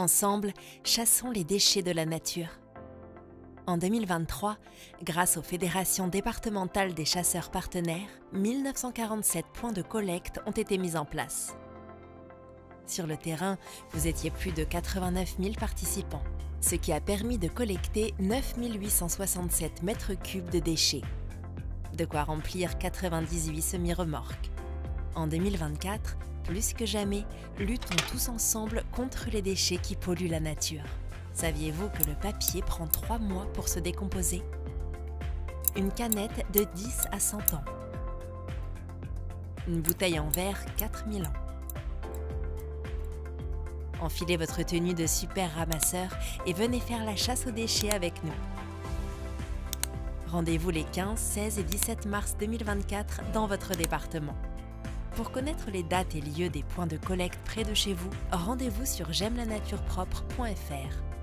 Ensemble, chassons les déchets de la nature. En 2023, grâce aux fédérations départementales des chasseurs partenaires, 1947 points de collecte ont été mis en place. Sur le terrain, vous étiez plus de 89 000 participants, ce qui a permis de collecter 9 867 mètres cubes de déchets. De quoi remplir 98 semi-remorques. En 2024, plus que jamais, luttons tous ensemble contre les déchets qui polluent la nature. Saviez-vous que le papier prend 3 mois pour se décomposer? Une canette de 10 à 100 ans. Une bouteille en verre 4000 ans. Enfilez votre tenue de super ramasseur et venez faire la chasse aux déchets avec nous. Rendez-vous les 15, 16 et 17 mars 2024 dans votre département. Pour connaître les dates et lieux des points de collecte près de chez vous, rendez-vous sur j'aime la nature propre.fr.